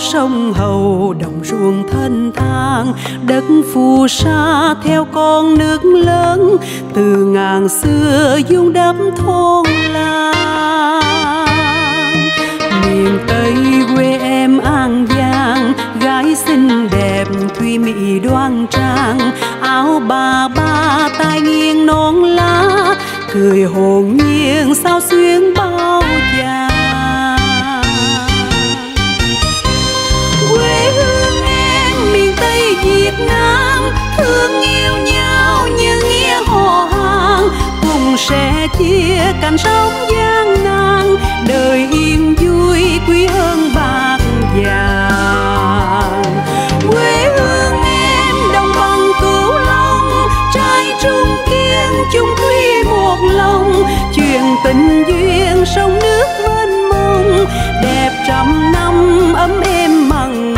sông hầu, đồng ruộng thân thang. Đất phù sa theo con nước lớn, từ ngàn xưa dung đắp thôn làng. Miền tây quê em an giang, gái xinh đẹp thùy mị đoan trang. Áo bà ba tai nghiêng non lá, cười hồn nhiên sao xuyên bao vàng chia cảnh sống gian nan, đời yên vui, quý hơn bạc vàng. Quê hương em đồng bằng cửu long, trai trung kiên chung quy một lòng. Chuyện tình duyên sông nước mênh mông, đẹp trăm năm ấm êm mặn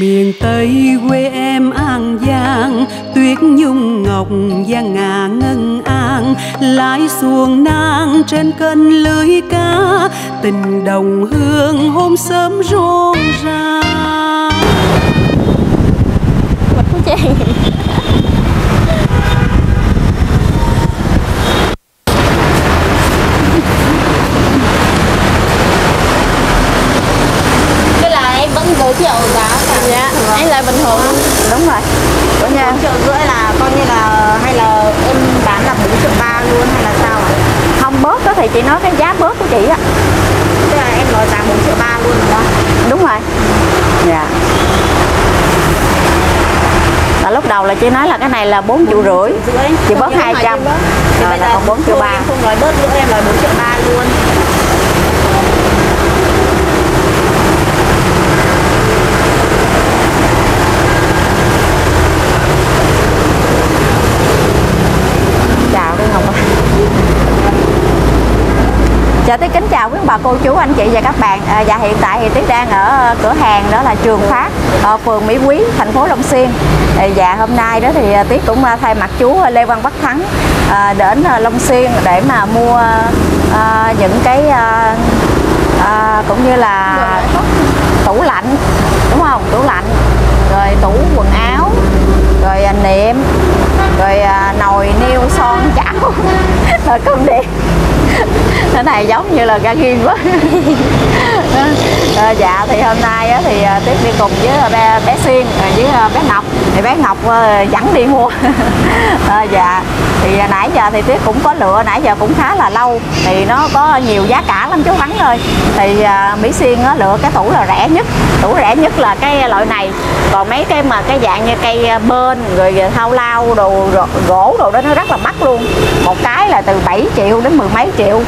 miền tây quê em tuyết nhung ngọc giang ngà ngân an lái xuồng nang trên kênh lưới cá. Tình đồng hương hôm sớm rộn ràng. Chị Thế là em vẫn giới thiệu giá cả. Dạ, em là bình thường đúng rồi của nha triệu rưỡi là coi như là hay là em bán là 4 triệu ba luôn hay là sao ạ? không bớt đó thì chị nói cái giá bớt của chị á. Tức là em nói giá 4 triệu ba luôn đúng không? đúng rồi. Dạ. Là lúc đầu là chị nói là cái này là 4 triệu rưỡi. Chị bớt Không, nhưng mà 200 chị bớt. Thì rồi là còn 4 triệu thôi ba. Em không nói bớt nữa em nói 4 triệu ba luôn. chào đi Ngọc ơi. Dạ Tuyết kính chào quý bà cô chú anh chị và các bạn. À, Dạ hiện tại thì Tuyết đang ở ờ, cửa hàng đó là Trường Phát ở phường Mỹ Quý, thành phố Long Xuyên. À, Dạ hôm nay đó thì à, Tuyết cũng à, thay mặt chú à, Lê Văn Bắc Thắng à, đến Long Xuyên để mà mua à, những cái à, à, cũng như là tủ lạnh đúng không? Tủ lạnh rồi tủ quần áo rồi niệm rồi à, nồi niêu son chảo là cơm điện cái này giống như là ga ghiên quá. À, dạ thì hôm nay á, thì à, tiếp đi cùng với à, bé, bé xuyên à, với à, bé ngọc. Thì bé ngọc à, dẫn đi mua. À, dạ thì nãy giờ thì tuyết cũng có lựa nãy giờ cũng khá là lâu. Thì nó có nhiều giá cả lắm chú thắng ơi. Thì à, mỹ xuyên á, lựa cái tủ là rẻ nhất. Tủ rẻ nhất là cái loại này. Còn mấy cái mà cái dạng như cây à, bên rồi thao lao đồ gỗ- đồ đó nó rất là mắc luôn. Một cái là từ 7 triệu đến mười mấy triệu.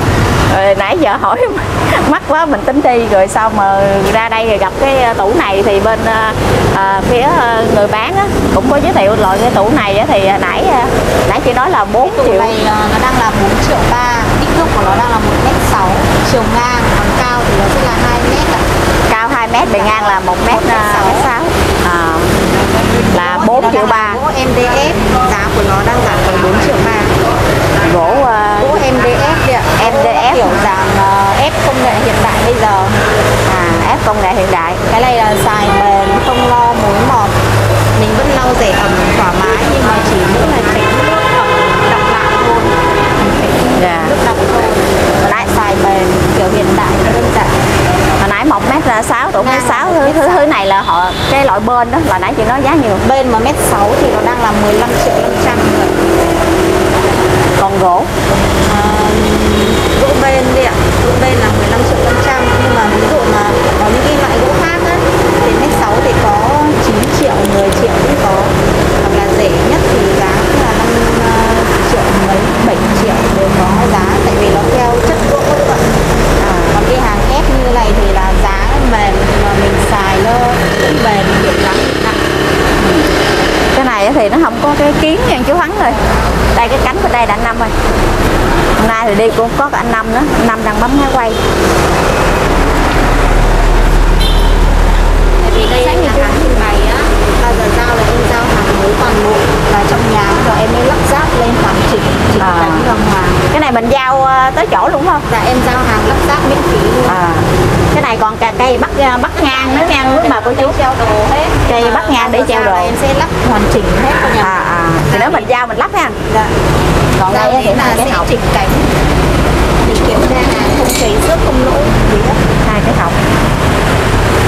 Rồi nãy giờ hỏi mắc quá mình tính đi. Rồi sau mà ra đây rồi gặp cái à, tủ này thì bên à, à phía người bán á, cũng có giới thiệu loại cái tủ này á, thì nãy nãy chị nói là 4 Tủ triệu này à, nó đang là 4 triệu ba, kích thước của nó đang là 1 mét 6, chiều ngang, còn cao thì nó sẽ là 2 mét cao 2 mét bề ngang là 1 mét à, sáu. mét sáu à, là Gỗ thì 4 nó triệu đang là ba Gỗ MDF, giá của nó đang giảm tới 4 triệu ba. gỗ à, Gỗ MDF ạ. MDF. Kiểu dạng ờ, ép công nghệ hiện đại bây giờ. à, ép công nghệ hiện đại Cái này là xài bền, không lo mối mọt. Mình vẫn lau rẻ ẩm thoải mái nhưng mà chỉ mỗi là tránh nước Dạ. đọng thôi. Còn lại xài bền kiểu hiện đại đơn giản. hồi nãy 1 mét là 6 tủ mét 6 một thứ thứ sáu. thứ này là họ cái loại bên đó là nãy chị nói giá nhiều Bên mà mét 6 thì nó đang là 15 triệu 500 rồi. còn gỗ À, gỗ bên đi ạ gỗ bên là 15 triệu 500 nhưng mà ví dụ mà có những cái loại gỗ khác á thì mét 6 thì có 9 triệu 10 triệu cũng có hoặc là rẻ nhất thì giá là 5 triệu mấy 7 triệu đều có giá tại vì nó theo chất gỗ nữa à, còn cái hàng ép như này thì là giá mềm mà mình xài nó cũng bền kiểu lắm nặng cái này á thì nó không có cái kiến nha chú Thắng ơi đây cái cánh bên đây là anh Năm ơi hôm nay thì đi cũng có cả anh Năm nữa anh Năm đang bấm máy quay tại vì đây là hàng trưng bày á bao giờ giao là em giao hàng mới toàn bộ là trong nhà rồi em mới lắp ráp lên hoàn chỉnh chỉnh À. đánh đồng hàng cái này mình giao ờ, tới chỗ luôn không dạ em giao hàng lắp ráp miễn phí luôn à cái này còn cả cây bắt ờ, bắt ngang nữa ngang nước mà cô chú treo đồ hết Cây Mà bắt ngang để bao giờ treo ra đồ. là em sẽ lắp hoàn chỉnh hết cho nhà à à thì nếu mình giao mình lắp ha dạ còn giao đây thì đến là hai cái sẽ học chỉnh cảnh để kiểm tra hàng không cháy xước không lỗi gì hết hai cái học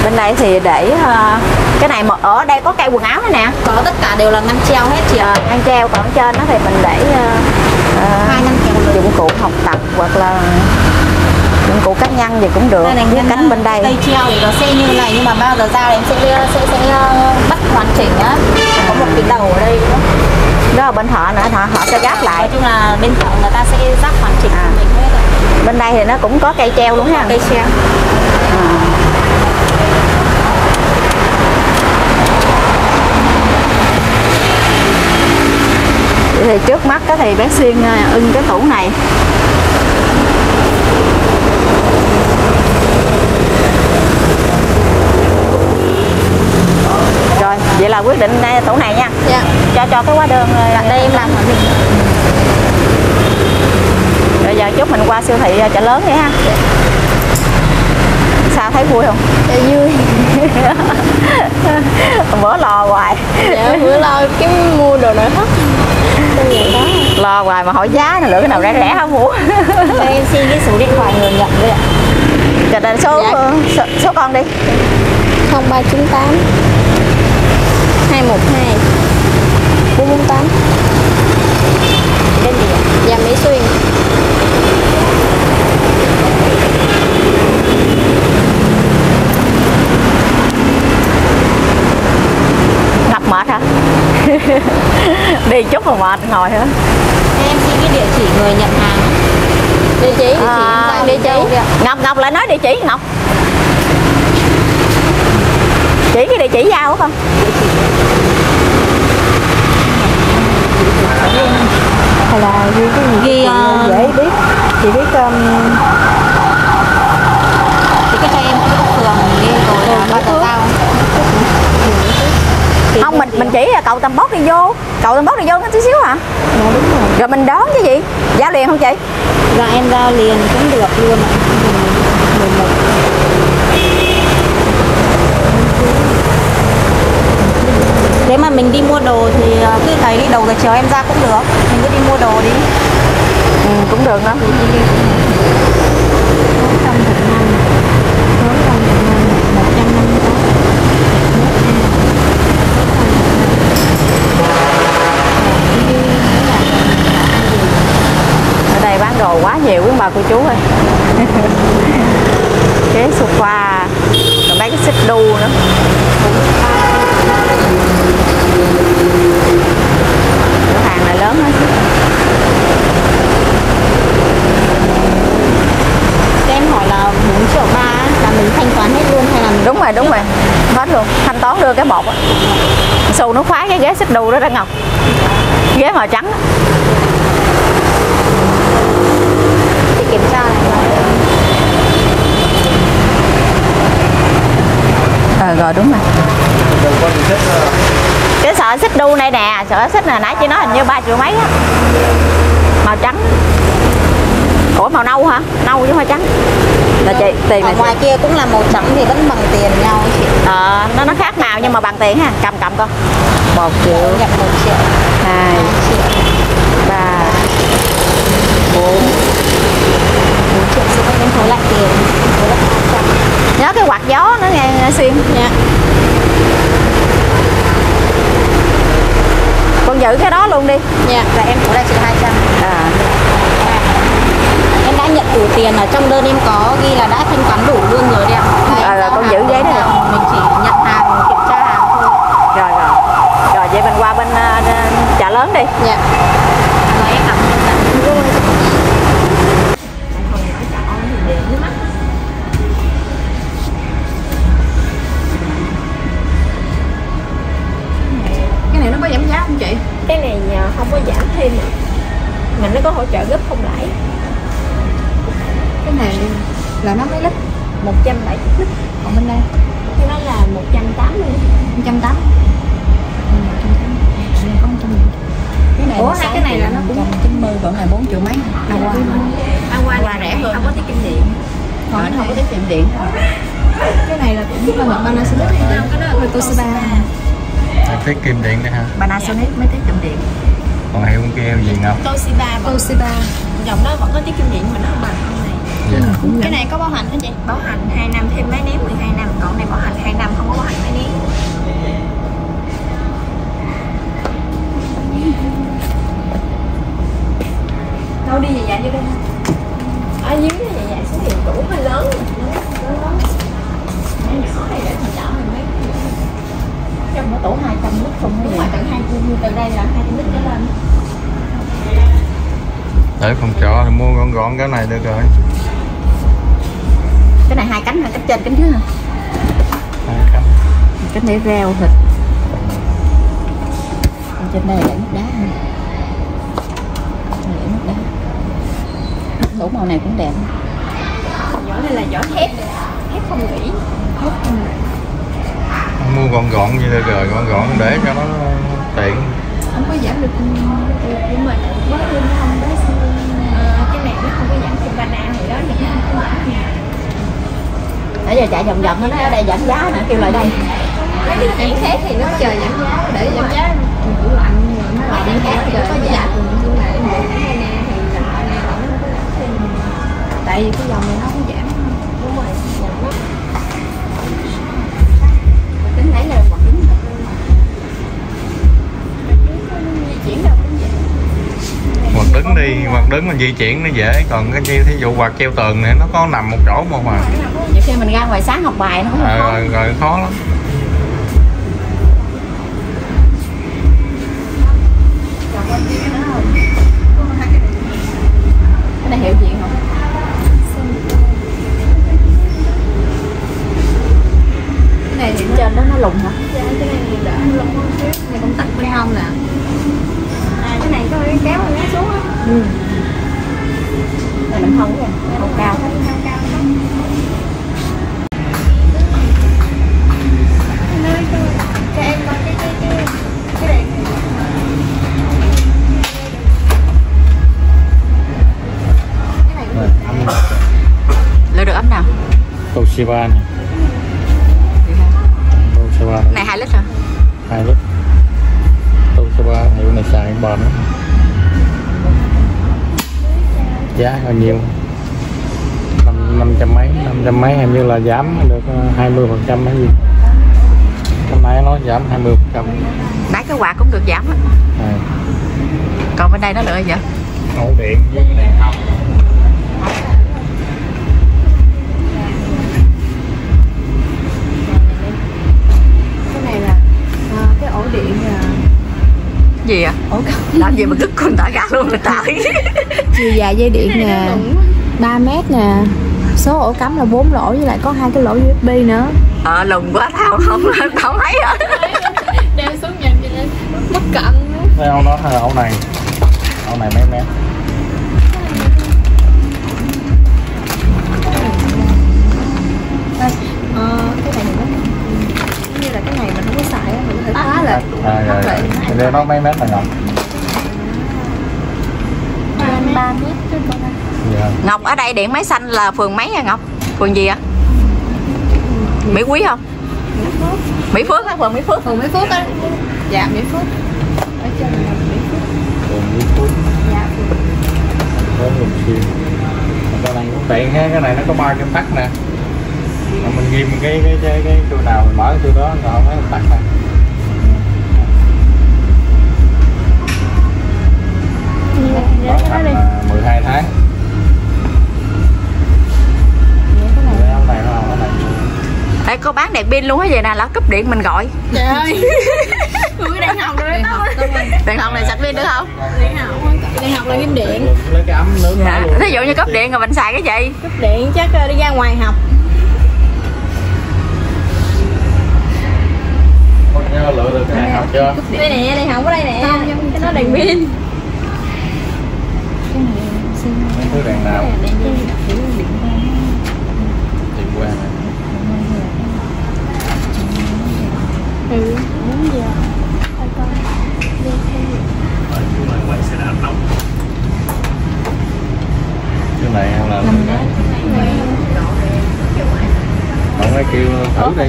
bên đây thì để ờ, cái này mà ở đây có cây quần áo nữa nè. Có tất cả đều là ngăn treo hết chị ạ. À, ngăn treo còn trên đó thì mình để ờ, hai ngăn treo dụng cụ học tập hoặc là dụng cụ cá nhân gì cũng được Đây này, cánh bên đây. cây treo thì nó sẽ như này nhưng mà bao giờ ra thì em sẽ sẽ sẽ bắt hoàn chỉnh á. Có một cái đầu ở đây nữa. Đó là bên họ nữa họ họ sẽ gác lại. nói chung là bên thợ người ta sẽ ráp hoàn chỉnh À. mình hết ạ. bên đây thì nó cũng có cây treo luôn ha. cây treo. Vậy thì trước mắt thì bé xuyên à, ưng cái tủ này. Rồi vậy là quyết định đây tủ này nha. Dạ. Cho cho cái hóa đơn rồi đây em làm. Mình rồi giờ chúc mình qua siêu thị à, chợ lớn vậy ha. Sao thấy vui không? Dạ vui bữa lo hoài. Dạ bữa lo kiếm mua đồ nội thất. Lo hoài mà hỏi giá nữa lựa cái nào rẻ rẻ không mua. Cho em xin cái số điện thoại người nhận đây ạ. Cho nên số, Dạ. số số con đi. 0398 212 448 tên gì ạ Dạ Mỹ Xuyên ngập mệt hả đi chút mà mệt ngồi hả em xin cái địa chỉ người nhận hàng. Địa chỉ À, Địa chỉ. ngọc ngọc lại nói địa chỉ ngọc. Chỉ cái địa chỉ giao không hay là ghi cái gì? Ghi uh, dễ biết. Chỉ biết um, thì cái cho em cái phường đi rồi là bao giờ giao Thì không mình chỉ là cầu tầm bót đi vô. Cầu tầm bót đi vô nó tí xíu hả? Dạ, đúng rồi. Rồi mình đón chứ gì? Giao liền không chị? Dạ em giao liền cũng được luôn ạ. Nếu mà mình đi mua đồ thì ờ, cứ thấy đi đầu giờ chiều em ra cũng được. Mình cứ đi mua đồ đi. Ừ, cũng được đó trăm Việt Nam Số trăm Việt Nam một trăm năm mươi ở đây bán đồ quá nhiều quý bà cô chú ơi. Cái sofa còn mấy cái xích đu nữa. Cửa hàng này lớn hết em hỏi là 4 triệu ba là mình thanh toán hết luôn hay là mình đúng rồi đúng rồi. Hết luôn. Thanh toán đưa cái bột á. Xù nó khoái cái ghế xích đu đó đó ngọc ghế màu trắng á. thì kiểm tra lại là ờ rồi đúng rồi. Cái sợi xích đu này nè sợi xích này nãy chị nói hình như ba triệu mấy á. Màu trắng. Ủa màu nâu hả? Nâu chứ không phải trắng. Là chị tiền ở này ngoài kia cũng là màu trắng thì vẫn bằng tiền nhau chị. Ờ nó nó khác màu nhưng mà bằng tiền ha. Cầm cầm con. Một triệu nhận 1 triệu. Hai. 2 triệu ba bốn 4 triệu sẽ em thối lại tiền thối lại 200 nhớ cái quạt gió nó nghe, nghe xuyên Dạ con giữ cái đó luôn đi Dạ và em thối lại chị 200 à, em đã nhận đủ tiền ở trong đơn em có ghi là đã thanh toán đủ luôn rồi đấy ạ. Ờ, giao con giữ giấy hàng, mình chỉ nhận hàng kiểm tra hàng thôi. Rồi rồi. Rồi vậy mình qua bên ờ, chợ lớn đi. Dạ. Rồi em cảm ơn ạ cái này nó có giảm giá không chị Cái này nhờ không có giảm thêm ạ Mà nó có hỗ trợ gấp không lãi. Cái này là nó mấy lít? 170 lít. Còn bên đây? Cái đó là 180 180 này Ủa, là hai cái này là nó cũng- 190 còn này 4 triệu mấy. Đâu qua. Ăn qua Qua rẻ hơn. không có tiết kiệm điện. Còn nó không có tiết kiệm điện. Cái này là cũng là một Panasonic cái đó là Toshiba tiết kiệm điện đây ha. Panasonic mới tiết kiệm điện? Còn hiệu kia hiệu gì ngọc Toshiba Toshiba dòng đó vẫn có tiết kiệm điện mà nó không bằng con này. Dạ. cái này có bảo hành hả chị? Bảo hành 2 năm thêm máy ném 12 năm. Còn này bảo hành 2 năm không có bảo hành máy ném. Đâu đi dài dài vô đây ở dưới này dài dài số tiền cũ hơi lớn lớn lớn. Mấy nhỏ này để mình chọn trong nó tủ 200 lít không có đúng gì rồi tận hai từ đây là hai trăm lít trở lên. Để phòng trọ thì mua gọn gọn cái này được rồi. Cái này hai cánh hai cánh trên cánh dưới hả? Hai cánh. Cánh để reo thịt Còn trên đây là nước đá. Đây là nước đá. Tủ màu này cũng đẹp. Vỏ này là vỏ thép. Thép không gỉ. Thép không gỉ mua gọn gọn như được rồi gọn gọn để cho nó tiện. Không có giảm được nhưng mà quá lên không có ờ, cái này nó không có giảm thêm banana thì đó thì nó không có giảm nha nãy giờ chạy vòng vòng nó nói ở đây giảm giá nè kêu lại đây. Mấy cái chuyện khác thì nó chờ giảm giá để giảm giá. Tủ lạnh lại đi khác thì nó có giảm nhưng mà em mua cái banana thì banana nó không có giảm. Thêm tại vì cái dòng này nó không giảm hoặc đứng đi hoặc đứng mình di chuyển nó dễ. Còn cái chi thí dụ hoặc treo tường này nó có nằm một chỗ một mà nhiều khi mình ra ngoài sáng học bài nó không à, khó. rồi, rồi khó lắm. Cái này hiệu gì không? Cái này trên đó nó lùng hả? Cái này đỡ hơn xíu này cũng tắt bên hông nè cái này có kéo nó xuống á. Này mình không kìa không cao cái cái đèn này cái này cũng được lựa được ấm nào Toshiba này Toshiba này 2 lít hả? Hai lít Toshiba hiệu này xài bền giá bao nhiêu năm năm trăm mấy năm trăm mấy hình như là giảm được hai mươi phần trăm hay gì. Hôm nay nó giảm hai mươi phần trăm. Nãy cái quạt cũng được giảm á. Còn bên đây nó lựa gì vậy? Ổ điện với đèn hồng cái gì à ổ cắm làm gì mà đứt con tả gà luôn là trời chiều dài dây điện nè 3 mét nè. Số ổ cắm là 4 lỗ với lại có hai cái lỗ USB nữa. Ờ lùng quá thao không? Không thấy hả đeo xuống nhìn mất cận. Cái ổ đó hay là ổ này. Ổ này mấy mét lại à, rồi, rồi. thì đây nó mấy mét là ngọc 3 mét dạ. ngọc ở đây điện máy xanh là phường mấy à ngọc? Phường gì ạ? Mỹ quý không? Mỹ phước. Hả phường mỹ phước. Phường Mỹ Phước á. Dạ Mỹ Phước. Ở trên là Mỹ Phước. Đường Mỹ Phước. Dạ phường Mà cái này cũng tiện ha cái này nó có ba cái tắt nè. Mà mình ghim cái cái cái, cái chỗ nào mình mở cái chỗ đó rồi thấy mình tắt nè 12 tháng. Cái này nó áo này đây có bán đèn pin luôn á vậy nè là cúp điện mình gọi. Trời ơi. Đang học rồi đó đèn hồng này sạc pin được không? Đang học là kiếm điện. Lấy cái ấm nước dạ. ví dụ như cúp điện rồi mình xài cái gì? Cấp điện chắc ờ, đi ra ngoài học. Con nhớ lựa được cái này học chưa? Đây nè đang học ở đây nè. Cái nó đèn pin thứ đèn nào? Điện quang này ừ 4 giờ. Thôi con đi xe đạp nóng cái này là không ai kêu thử đi.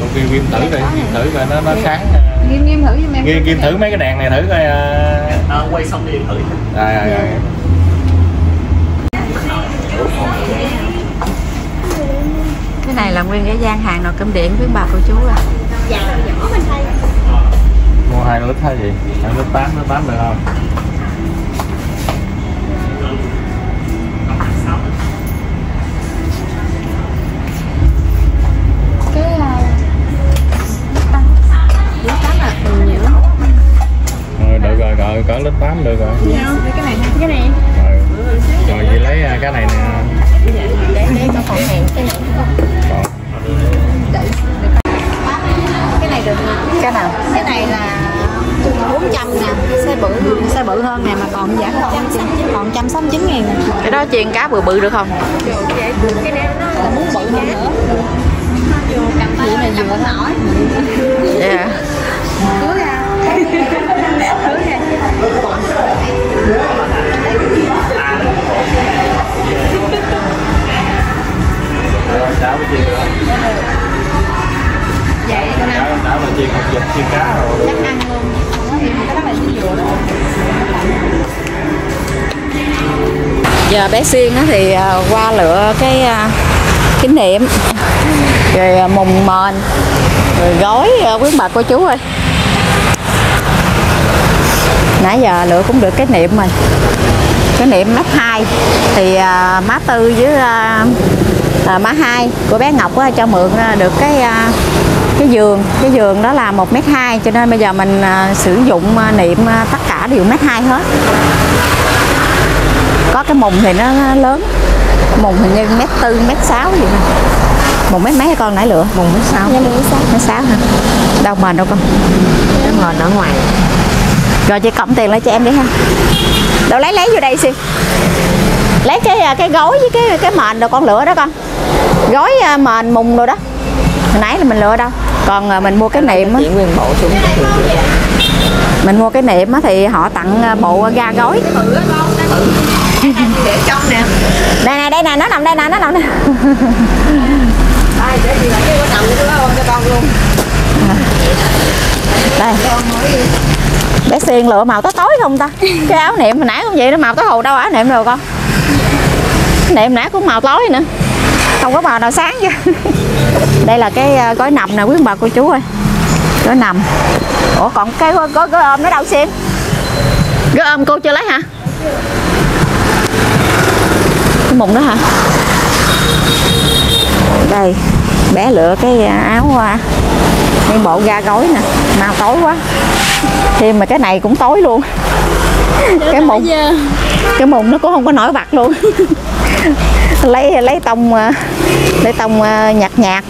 không kêu viêm thử đi thử mà nó nó sáng nghiêm nghiêm thử giùm em ghim ghim thử mấy cái đèn này thử coi à. Ờ, quay xong đi thử. Rồi rồi rồi cái này là nguyên cái gian hàng nồi cơm điện với bà cô chú à? Mua hai lít hay gì? Hai lít tám lít tám được không rồi rồi lít tám được rồi. Cái này cái này. Rồi rồi chị lấy à, cái này nè. Để để cho còn hẹn. Cái này còn cái này được. Cái nào cái này là 400 nè. Xe bự xe bự hơn nè mà còn giảm còn còn 169 ngàn cái đó chiên cá bự bự được không? Cái này nó là muốn bự hơn nữa bé xuyên thì à, qua lựa cái à, cái niệm. Rồi à, mùng mền. Rồi gói à, quyến quý bà cô chú ơi nãy giờ lựa cũng được cái niệm rồi. Cái niệm mét 2 thì má tư với má hai của bé ngọc cho mượn được cái cái giường. Cái giường đó là một mét hai cho nên bây giờ mình sử dụng niệm tất cả đều mét hai hết có cái mùng thì nó nó lớn. Mùng hình như mét tư mét sáu gì nè một mét mấy con nãy lựa mùng mét sáu. Mét sáu. Hả? Đâu mền đâu con? Mền ở ngoài. Rồi chị cộng tiền lại cho em đi ha. Đâu lấy lấy vô đây xì. Lấy cái cái gối với cái cái mền rồi con lựa đó con. Gói à, mền mùng rồi đó. Hồi nãy là mình lựa đâu. Còn à, mình mua cái niệm á. Mình mua cái niệm á thì họ tặng à, bộ ga gói để trong nè đây nè đây nè nó nằm đây nè nó nằm đây. Đây để gì lại cái có nằm đó ôm cho con luôn. Đây. Bé xiên lựa màu tối tối không ta? Cái áo niệm hồi nãy cũng vậy nó màu tối hù đâu áo niệm rồi con. Niệm nãy cũng màu tối nữa. Không có màu nào sáng chứ. Đây là cái à, gói nằm nè quý bà cô chú ơi. Gói nằm. Ủa còn cái gói, gói, gói ôm nó đâu xiên gói ôm cô chưa lấy hả cái mụn đó hả? Đây bé lựa cái áo à, cái bộ ga gối nè. Màu tối quá. Thêm mà cái này cũng tối luôn. Cái mùng cái mùng nó cũng không có nổi bật luôn. Lấy lấy tông à, lấy tông à, nhạt nhạt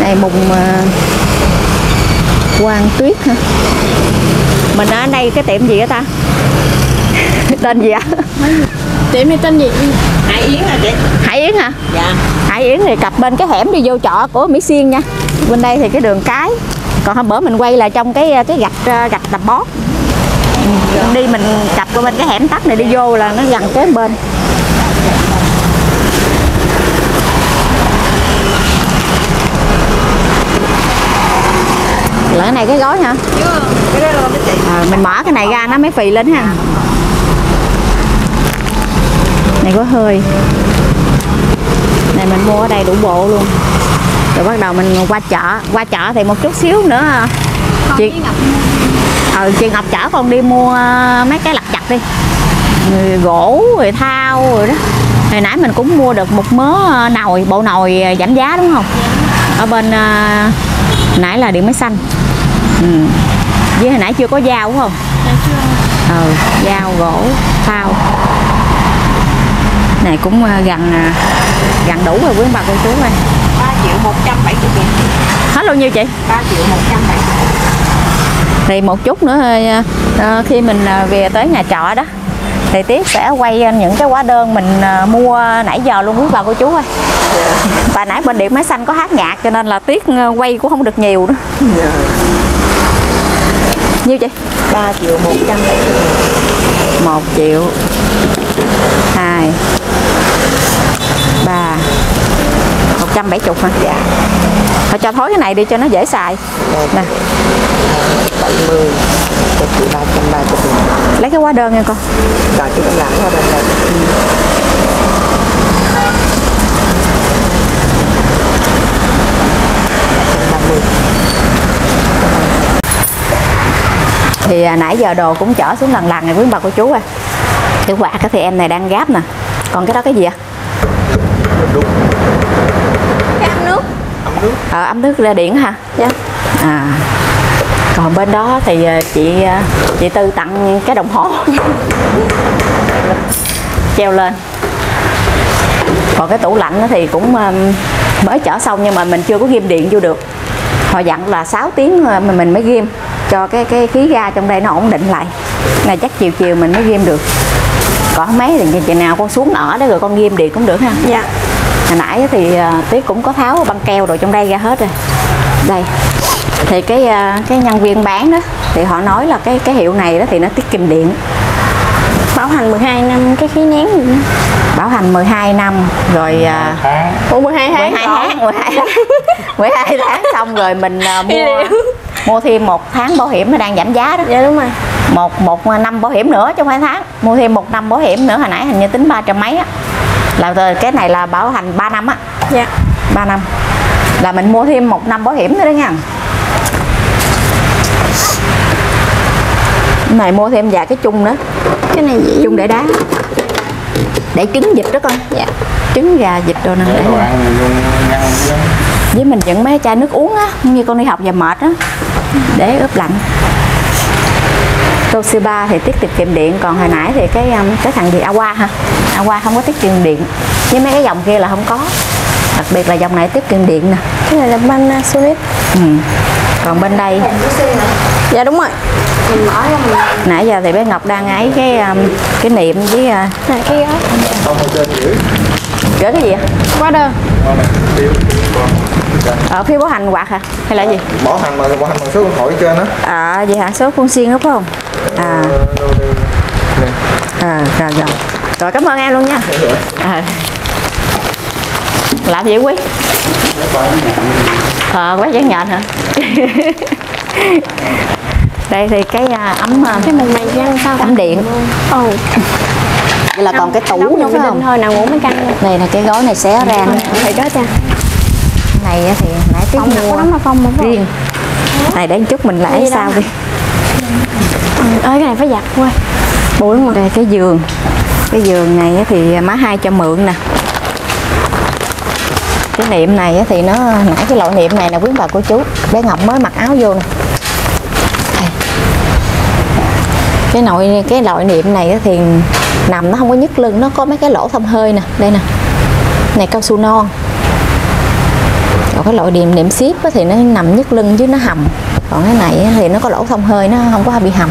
này mùng quang tuyết hả? Mình ở đây cái tiệm gì á ta tên gì ạ? Tiệm này tên gì? Hải Yến hả chị? Hải Yến hả? Dạ. Hải Yến thì cặp bên cái hẻm đi vô trọ của Mỹ Xuyên nha. Bên đây thì cái đường cái. Còn hôm bữa mình quay là trong cái cái gạch ờ, gạch đập bót. Đi mình cặp qua bên cái hẻm tắt này đi vô là nó gần kế bên. Là cái này cái gói hả? Cái đó luôn đó chị. À, mình mở cái này ra nó mới phì lên ha này có hơi. Này mình mua ở đây đủ bộ luôn. Rồi bắt đầu mình qua chợ. Qua chợ thì một chút xíu nữa. Chị ờ chị ngọc chở con đi mua mấy cái lặt chặt đi. Người gỗ rồi thao rồi đó. Hồi nãy mình cũng mua được một mớ nồi bộ nồi giảm giá đúng không? Ở bên à, nãy là điện máy xanh. Ừ. với hồi nãy chưa có dao đúng không? Ờ dao gỗ thao này cũng à, gần à, gần đủ rồi quý bà cô chú ơi. 3 triệu 170 nghìn. Hết luôn nhiêu chị? 3 triệu 170 thì một chút nữa à, khi mình về tới nhà trọ đó thì Tiết sẽ quay những cái hóa đơn mình mua nãy giờ luôn quý bà cô chú ơi. Và nãy bên điện máy xanh có hát nhạc cho nên là Tiết à, quay cũng không được nhiều nữa. Nhiêu chị? 3 triệu 170 nghìn. 1 triệu 2 170 hả? dạ. Thôi cho thối cái này đi cho nó dễ xài. Nè. 70 một triệu ba trăm ba mươi lấy cái hóa đơn nha con. Rồi chúng em làm là ba mươi thì à, nãy giờ đồ cũng chở xuống lần lần này quý bà cô chú ơi. Cái quạt cái thì em này đang gáp nè. Còn cái đó cái gì ạ? Nước ờ, ấm nước ra điện hả dạ. À. Còn bên đó thì à, chị à, chị tư tặng cái đồng hồ. Treo lên. Còn cái tủ lạnh thì cũng mới chở xong nhưng mà mình chưa có ghim điện vô được. Họ dặn là 6 tiếng mà mình mới ghim cho cái cái khí ga trong đây nó ổn định lại. Này chắc chiều chiều mình mới ghim được. Còn mấy thì chị nào con xuống ở đó rồi con ghim điện cũng được ha. Dạ hồi nãy thì à, tuyết cũng có tháo băng keo rồi trong đây ra hết rồi. Đây. Thì cái à, cái nhân viên bán đó thì họ nói là cái cái hiệu này đó thì nó tiết kiệm điện. Bảo hành 12 năm cái khí nén gì đó. bảo hành 12 năm rồi à, tháng. Ủa 12 tháng 12 tháng 12 tháng. 12 tháng xong rồi mình mua mua thêm một tháng bảo hiểm nó đang giảm giá đó. Dạ đúng rồi. Một một năm bảo hiểm nữa trong hai tháng. Mua thêm một năm bảo hiểm nữa hồi nãy hình như tính ba trăm mấy á là rồi cái này là bảo hành 3 năm á. Dạ. 3 năm. Là mình mua thêm một năm bảo hiểm nữa đó nha. Cái này mua thêm vài cái chung nữa. Cái này gì chung để đá. Để trứng vịt đó con. Dạ. Trứng gà vịt đồ nè. Để với mình dẫn mấy chai nước uống á như con đi học và mệt á. Để ướp lạnh Toshiba thì tiết kiệm điện còn hồi nãy thì cái um, cái thằng gì Awa ha Awa không có tiết kiệm điện với mấy cái dòng kia là không có. Đặc biệt là dòng này tiết kiệm điện nè. Cái này là Panasonic ừ. còn bên đây dạ đúng rồi. Nãy giờ thì bé Ngọc đang ấy cái um, cái niệm với uh, này cái gửi cái gì hóa đơn ở phía bảo hành quạt hả? Hay là gì? Bảo hành mà bảo hành bằng số điện thoại trên á. À vậy hả? Số con xiên đúng không à. À rồi rồi rồi cảm ơn em luôn nha. À. làm gì quý? Ờ quét giấy nhện hả? Đây thì cái à, ấm à, cái mình mày răng sao ấm điện. Ồ vậy là còn cái tủ nữa phải không? thôi nào ngủ mấy căn này là cái gói này xé ra nữa. thì đó cha. Này thì nãy có mua riêng. Này để chút mình lại sao đó. Ơi cái này phải giặt quay bụi mà đây cái giường. Cái giường này thì má hai cho mượn nè. Cái niệm này thì nó nãy cái loại niệm này là quý bà cô chú. Bé ngọc mới mặc áo vô nè. Cái nội cái loại niệm này thì nằm nó không có nhức lưng nó có mấy cái lỗ thông hơi nè. Đây nè. Này cao su non còn cái loại niệm niệm ship á thì nó nằm nhức lưng chứ nó hầm. Còn cái này á thì nó có lỗ thông hơi nó không có bị hầm.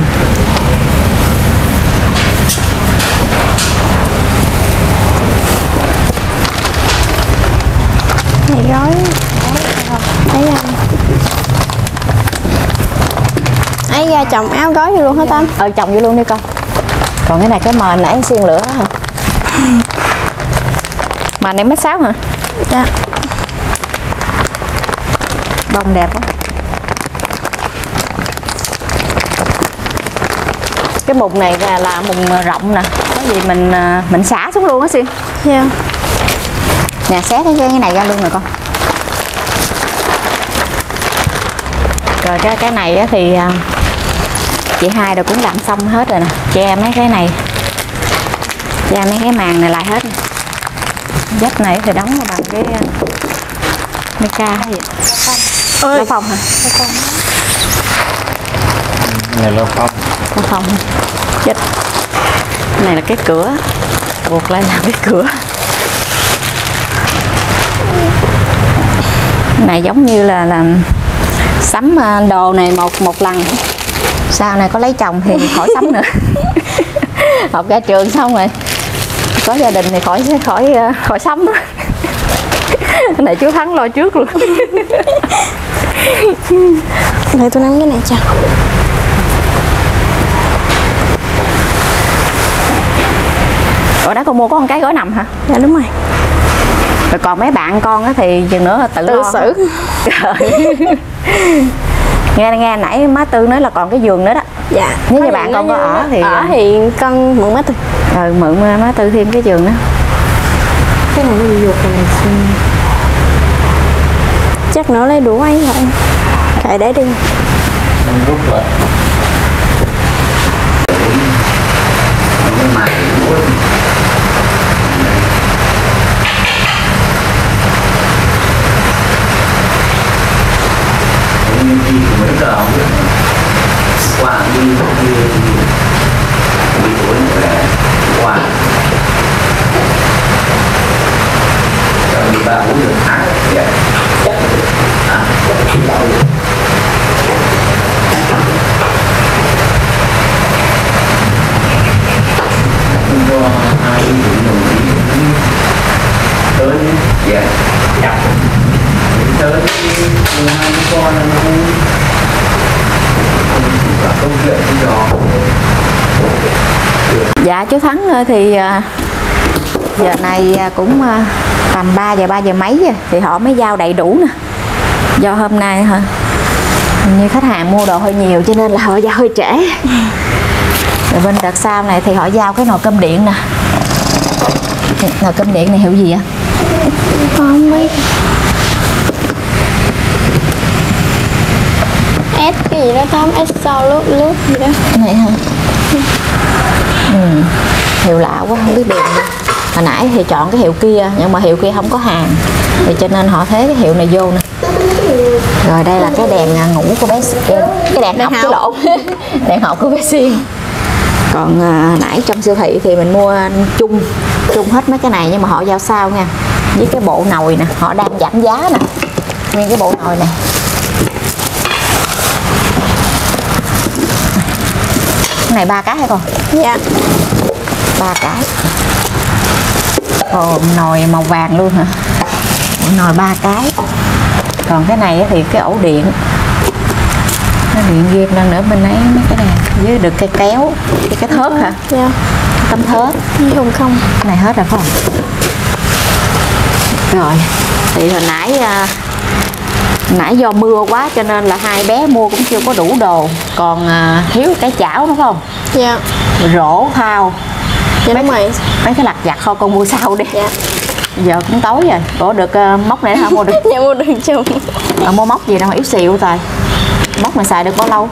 Này gói. Thấy không? Ấy ra chồng áo gói vô luôn hả tâm? Ờ chồng vô luôn đi con. Còn cái này cái mền nãy xiên lửa hả? Mền này mét sáu hả? Dạ bông đẹp quá. Cái mùng này là, là mùng rộng nè. Có gì mình à, mình xả xuống luôn á xiên dạ. Nè xé cái cái này ra luôn rồi con. Rồi cái cái này á thì à, chị hai đều cũng làm xong hết rồi nè. Che mấy cái này. Che mấy cái màn này lại hết. Dách này thì đóng bằng cái à, mica hay gì ơi. Lá phong hả? Này là không lá phong hả? chết. Này là cái cửa. Buộc lại làm cái cửa. Này giống như là làm sắm à, đồ này một một lần. Sau này có lấy chồng thì khỏi sắm nữa. Học ra trường xong rồi. Có gia đình thì khỏi khỏi à, khỏi sắm. Nữa cái này chú thắng lo trước luôn để tôi nắm cái này cho. Ở đó con mua có con cái gói nằm hả? Dạ đúng rồi. Rồi còn mấy bạn con á thì chừng nữa là tự, tự lo xử. Trời. nghe nghe nãy má tư nói là còn cái giường nữa đó. Dạ. Nếu như bạn nó có ở thì- ở thì con mượn mắt rồi mượn má tư thêm cái giường đó. Cái này nó bị ruột rồi chắc nó lấy đủ ấy rồi kệ để đi. Rút lại những gì của mấy giờ không biết qua đi đi đi tuổi về qua rồi đi ba bốn giờ tháng dạ chắc à không có ai cũng đồng ý tới dạ chặt tới cùng hai đứa con là nó là câu chuyện bây giờ dạ chú thắng ơi, thì à, giờ này à, cũng à, tầm 3 giờ 3 giờ mấy rồi thì họ mới giao đầy đủ nè. Do hôm nay hả hình như khách hàng mua đồ hơi nhiều cho nên là họ giao hơi trễ. Rồi bên đợt sau này thì họ giao cái nồi cơm điện nè. Nồi cơm điện này hiệu gì ạ con không biết. S cái gì đó thấm S sau lướt lướt gì đó. Này hả. Hiệu lạ quá không biết điện luôn. Hồi nãy thì chọn cái hiệu kia nhưng mà hiệu kia không có hàng. Thì cho nên họ thế cái hiệu này vô nè. Rồi đây là cái đèn à, ngủ của bé cái đèn học cái lộn. Đèn học của bé xuyên còn à, nãy trong siêu thị thì mình mua chung chung hết mấy cái này nhưng mà họ giao sao nha. Với cái bộ nồi nè họ đang giảm giá nè. Nguyên cái bộ nồi này. Cái này ba cái hay còn? Dạ ba cái. Còn nồi màu vàng luôn hả? Nồi ba cái. Còn cái này thì cái ổ điện. Nó điện ghim đang nữa bên ấy mấy cái này. Với được cây kéo cái cái thớt hả? Dạ. Cái tấm thớt. Không không. Cái này hết rồi phải không? Rồi thì hồi nãy à, nãy do mưa quá cho nên là hai bé mua cũng chưa có đủ đồ. Còn à, thiếu cái chảo phải không? Dạ. Rổ thao dạ. đúng rồi mấy cái lặt vặt thôi con mua sau đi. Dạ. Giờ cũng tối rồi. Có được ờ, móc này hả? Mua được. Dạ mua đường chung. Ờ, mua móc gì đâu mà yếu xìu rồi. Móc này xài được bao lâu?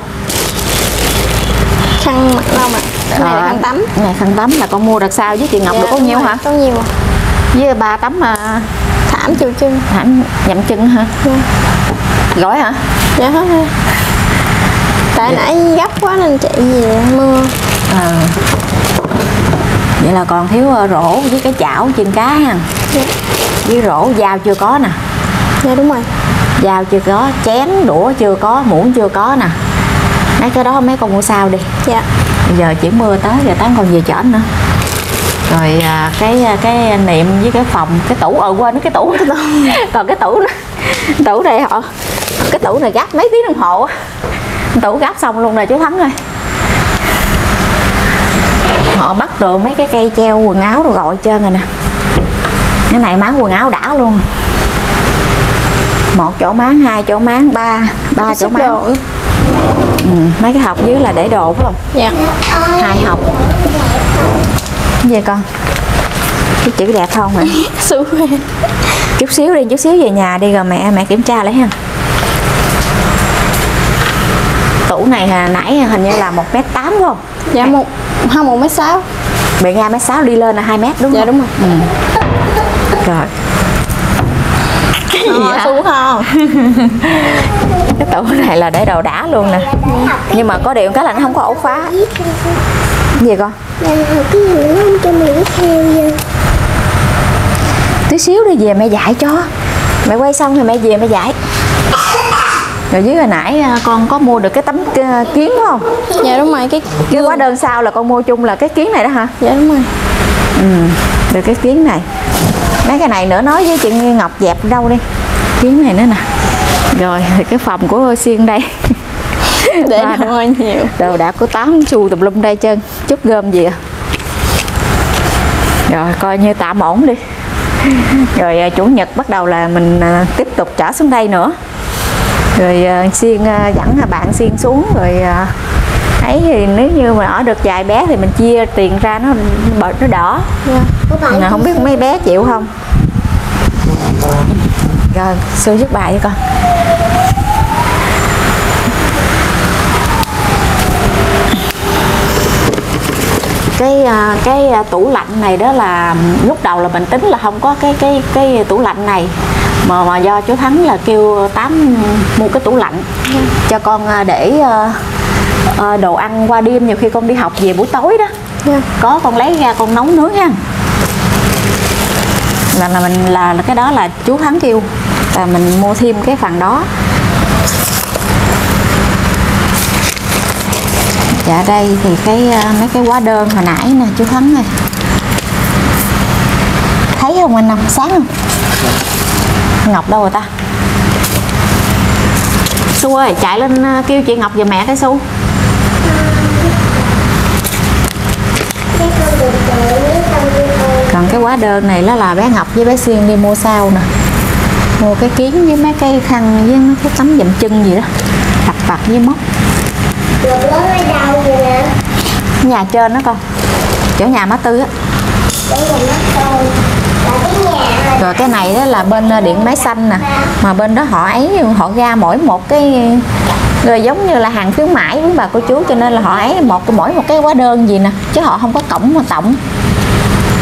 Khăn mặt đâu mà cái này là Ờ, khăn tắm. cái này khăn tắm là con mua được sao với chị ngọc Dạ, được có nhiêu rồi, hả? có nhiều. Với ba tấm mà thảm chiều chân hẳn nhậm chân hả? Dạ. gói hả? Dạ hết tại nãy gấp quá nên chạy về mưa ờ vậy là còn thiếu ờ, rổ với cái chảo chiên cá ha? Dạ. với rổ dao chưa có nè. Dạ đúng rồi. Dao chưa có chén đũa chưa có muỗng chưa có nè. Mấy cái đó mấy con mua sao đi. Dạ. Bây giờ chỉ mưa tới giờ tán còn về chở nữa. Rồi à, cái cái niệm với cái phòng cái tủ ờ quên cái tủ. Còn cái tủ tủ này họ cái tủ này gấp mấy tiếng đồng hồ tủ gấp xong luôn rồi chú thắng ơi họ bắt được mấy cái cây treo quần áo rồi gọi trơn rồi nè. Cái này máng quần áo đã luôn. Một chỗ máng hai chỗ máng ba ba chỗ máng đồ. Ừ, mấy cái hộp dưới là để đồ phải không? Dạ. Hai học Cái gì con? Cái chữ đẹp không hả? Xu chút xíu đi chút xíu về nhà đi rồi mẹ mẹ kiểm tra lấy ha. Tủ này à, nãy hình như là một mét tám không? Dạ một không một mét sáu. Bề ngang mét sáu đi lên là 2 mét đúng dạ không? đúng rồi. Rồi. Ờ, xu không cái tủ này là để đồ đã luôn nè. Nhưng mà có điều cái là nó không có ổ khóa. Gì con? Tí xíu đi về mẹ dạy cho. Mẹ quay xong thì mẹ về mẹ dạy rồi dưới hồi nãy à, con có mua được cái tấm k- kiến không? Dạ đúng rồi cái cái hóa đơn sau là con mua chung là cái kiến này đó hả? Dạ đúng rồi. Ừ được cái kiến này. Mấy cái này nữa nói với chị Nghi Ngọc dẹp đâu đi. Kiến này nữa nè. Rồi thì cái phòng của Xuyên đây. Để đồ hơi nhiều. Đồ đạc của tám xu tùm lum đây chân chút gom gì à? Rồi coi như tạm ổn đi. Rồi à, chủ nhật bắt đầu là mình à, tiếp tục trở xuống đây nữa rồi à, xiên à, dẫn bạn xiên xuống rồi à, ấy thì nếu như mà ở được vài bé thì mình chia tiền ra nó bờ- nó đỏ. Phải mà không biết mấy bé chịu không? Rồi sư viết bài cho con. Cái cái tủ lạnh này đó là lúc đầu là mình tính là không có cái cái cái tủ lạnh này mà mà do chú Thắng là kêu tám mua cái tủ lạnh cho con à, để à, đồ ăn qua đêm nhiều khi con đi học về buổi tối đó. Có con lấy ra con nấu nướng nha là, là mình là, là cái đó là chú Thắng kêu và mình mua thêm cái phần đó. Dạ đây thì cái à, mấy cái hóa đơn hồi nãy nè chú Thắng này thấy không anh Năm? Sáng không Ngọc đâu rồi ta? Su ơi chạy lên à, kêu chị Ngọc và mẹ cái Su. Còn cái hóa đơn này nó là bé Ngọc với bé Xuyên đi mua sau nè. Mua cái kiến với mấy cái khăn với mấy cái tấm dầm chân gì đó. Đặt vặt với móc. Nhà trên đó con. Chỗ nhà má tư á rồi cái này đó là bên ờ, điện máy xanh nè. Mà bên đó họ ấy, họ ra mỗi một cái rồi giống như là hàng khuyến mãi với bà cô chú, cho nên là họ ấy một, mỗi một cái hóa đơn gì nè, chứ họ không có cổng, mà tổng.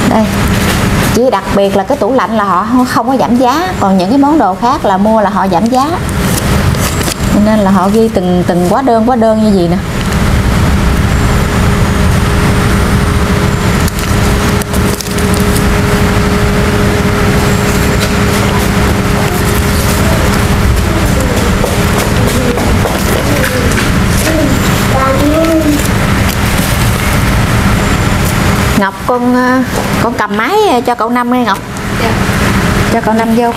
Đây. Chỉ đặc biệt là cái tủ lạnh là họ không- không có giảm giá. Còn những cái món đồ khác là mua là họ giảm giá. Cho nên là họ ghi từng từng hóa đơn hóa đơn như gì nè. Ngọc con ờ, con cầm máy ờ, cho cậu Năm đi Ngọc. Cho cậu Năm vô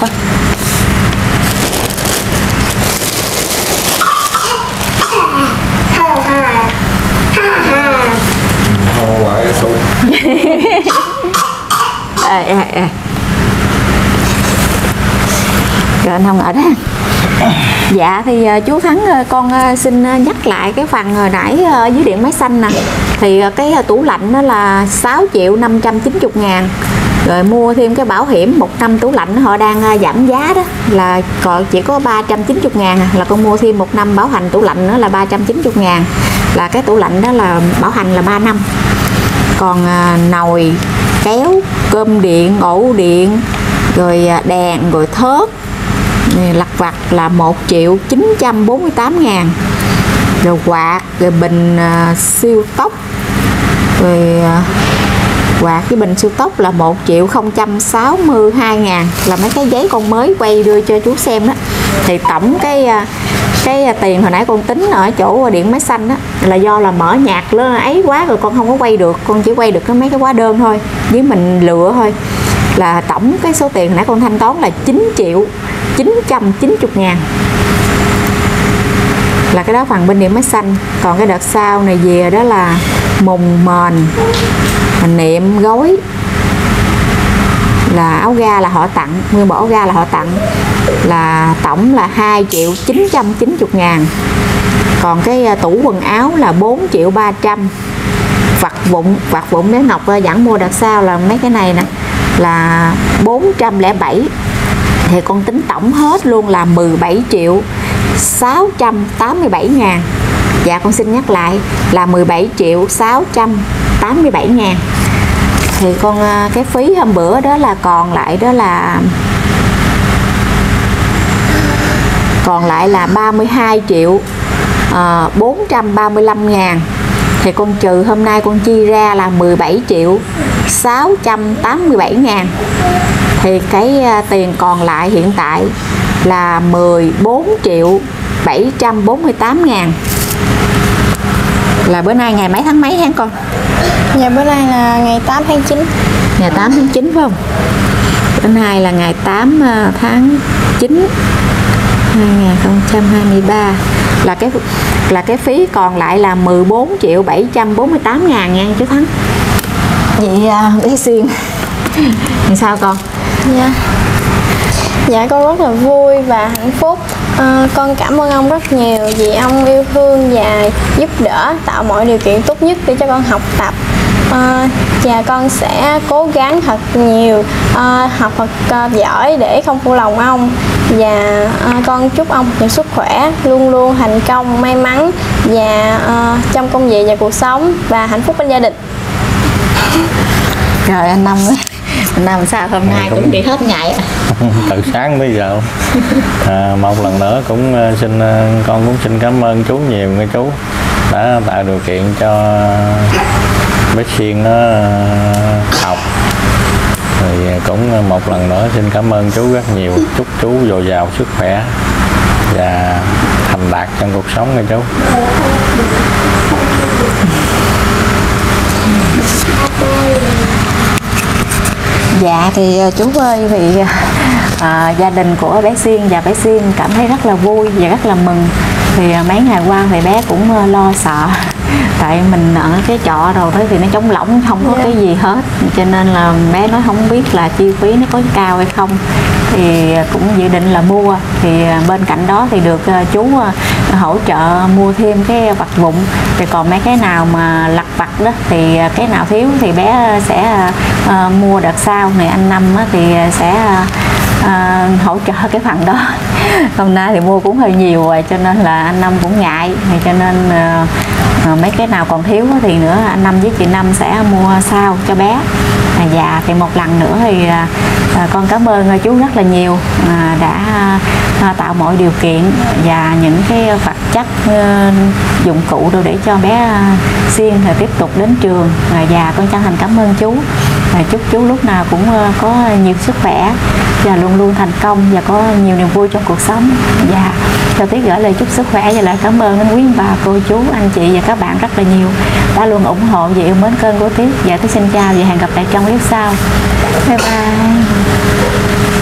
sụn ê, ê, ê. Rồi anh không ở đó Dạ thì ờ, chú Thắng ờ, con ờ, xin nhắc lại cái phần hồi nãy dưới điện máy xanh nè. Thì cái tủ lạnh đó là 6 triệu 590 ngàn. Rồi mua thêm cái bảo hiểm một năm tủ lạnh, họ đang giảm giá đó là còn chỉ có 390 ngàn à, là con mua thêm một năm bảo hành tủ lạnh nữa là 390 ngàn. Là cái tủ lạnh đó là bảo hành là 3 năm. Còn nồi, kéo, cơm điện, ổ điện, rồi đèn, rồi thớt lặt vặt là 1 triệu 948 ngàn. Rồi quạt rồi bình à, siêu tốc. Rồi à, quạt cái bình siêu tốc là 1 triệu 062 ngàn. Là mấy cái giấy con mới quay đưa cho chú xem đó. Thì tổng cái à, cái tiền hồi nãy con tính ở chỗ điện máy xanh đó, là do là mở nhạc lên ấy quá rồi con không có quay được. Con chỉ quay được cái mấy cái hóa đơn thôi. Với mình lựa thôi là tổng cái số tiền nãy con thanh toán là 9 triệu 990 ngàn. Là cái đó phần bên niệm máy xanh còn cái đợt sau này về đó là mùng mền mình niệm gối. Là áo ga là họ tặng nguyên bộ áo ga là họ tặng. Là tổng là 2 triệu 990 ngàn. Còn cái à, tủ quần áo là 4 triệu 300 vặt vụn vặt vụn nếu Ngọc à, dẫn mua đợt sau là mấy cái này nè là 407 thì con tính tổng hết luôn là 17 triệu 687 ngàn. Dạ con xin nhắc lại là 17 triệu 687 ngàn. Thì con à, cái phí hôm bữa đó là còn lại đó là còn lại là 32 triệu à, uh, 435 ngàn thì con trừ hôm nay con chi ra là 17 triệu 687 ngàn. Thì cái à, tiền còn lại hiện tại là 14 triệu 748 ngàn. Là bữa nay ngày mấy tháng mấy tháng con? Dạ bữa nay là ngày 8 tháng 9 ngày 8 tháng 9 phải không? Bữa nay là ngày 8 à, tháng 9 2023 là cái là cái phí còn lại là 14 triệu 748 ngàn nha chú Thắng. Vậy à, bé Xuyên thì sao con? Dạ. Dạ con rất là vui và hạnh phúc. À, Con cảm ơn ông rất nhiều vì ông yêu thương và giúp đỡ tạo mọi điều kiện tốt nhất để cho con học tập. À, Và con sẽ cố gắng thật nhiều à, học thật à, giỏi để không phụ lòng ông Và à, con chúc ông nhiều sức khỏe, luôn luôn thành công, may mắn. Và à, trong công việc và cuộc sống và hạnh phúc bên gia đình. Rồi anh năm anh năm sao hôm nay cũng- cũng đi hết ngày từ sáng tới giờ. À, một lần nữa cũng ờ, xin ờ, con cũng xin cảm ơn chú nhiều nghe chú đã tạo điều kiện cho bé Xuyên nó ờ, học thì à, cũng à, một lần nữa xin cảm ơn chú rất nhiều. Chúc chú dồi dào sức khỏe và thành đạt trong cuộc sống nha chú. Dạ thì à, chú ơi thì à, gia đình của bé Xuyên và bé Xuyên cảm thấy rất là vui và rất là mừng thì mấy ngày qua thì bé cũng ờ, lo sợ. Tại mình ở cái trọ rồi đó thì nó trống lỏng không có cái gì hết. Cho nên là bé nói không biết là chi phí nó có cao hay không. Thì cũng dự định là mua. Thì à, bên cạnh đó thì được à, chú hỗ trợ mua thêm cái vật dụng. Thì còn mấy cái nào mà lặt vặt đó thì cái nào thiếu thì bé sẽ mua đợt sau. Này anh năm thì sẽ à, hỗ trợ cái phần đó. Hôm nay thì mua cũng hơi nhiều rồi cho nên là anh năm cũng ngại. Thì cho nên à, à, mấy cái nào còn thiếu thì nữa anh năm với chị năm sẽ mua sau cho bé. À, và thì một lần nữa thì à, à, con cảm ơn chú rất là nhiều à, đã à, tạo mọi điều kiện và những cái vật chất à, dụng cụ đồ để cho bé à, Xuyên rồi tiếp tục đến trường. À, và con chân thành cảm ơn chú và chúc chú lúc nào cũng ờ, có nhiều sức khỏe và luôn luôn thành công và có nhiều niềm vui trong cuộc sống. Và cho tiết gửi lời chúc sức khỏe và lời cảm ơn đến quý bà, cô chú, anh chị và các bạn rất là nhiều đã luôn ủng hộ và yêu mến kênh của tiết. Dạ, và tôi xin chào và hẹn gặp lại trong clip sau. Bye bye.